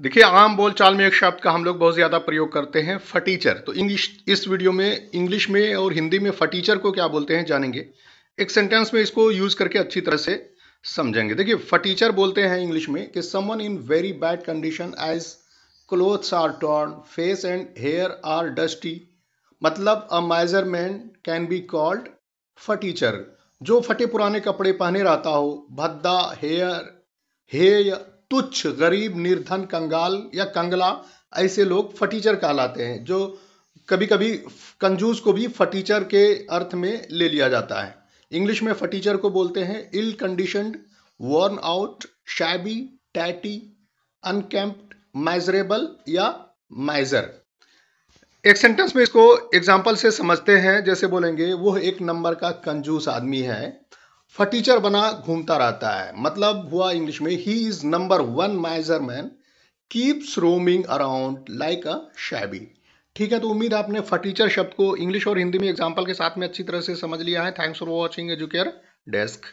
देखिए, आम बोलचाल में एक शब्द का हम लोग बहुत ज़्यादा प्रयोग करते हैं, फटीचर। तो इंग्लिश, इस वीडियो में, इंग्लिश में और हिंदी में फटीचर को क्या बोलते हैं जानेंगे। एक सेंटेंस में इसको यूज़ करके अच्छी तरह से समझेंगे। देखिए, फटीचर बोलते हैं इंग्लिश में कि someone in very bad condition as clothes are torn face and hair are dusty मतलब अ मेजरमैन कैन बी कॉल्ड फटीचर। जो फटे पुराने कपड़े पहने रहता हो, भद्दा हेयर हे तुच्छ, गरीब, निर्धन, कंगाल या कंगला, ऐसे लोग फटीचर कहलाते हैं, जो कभी कभी कंजूस को भी फटीचर के अर्थ में ले लिया जाता है। इंग्लिश में फटीचर को बोलते हैं ill conditioned worn out shabby tatty unkempt miserable या माइजर एक सेंटेंस में इसको एग्ज़ाम्पल से समझते हैं, जैसे बोलेंगे, वह एक नंबर का कंजूस आदमी है फटीचर बना, घूमता रहता है। मतलब हुआ इंग्लिश में ही is number one miser man keeps roaming around like a shabby ठीक है तो उम्मीद आपने फटीचर शब्द को इंग्लिश और हिंदी में एग्ज़ाम्पल के साथ में अच्छी तरह से समझ लिया है। Thanks for watching Educare desk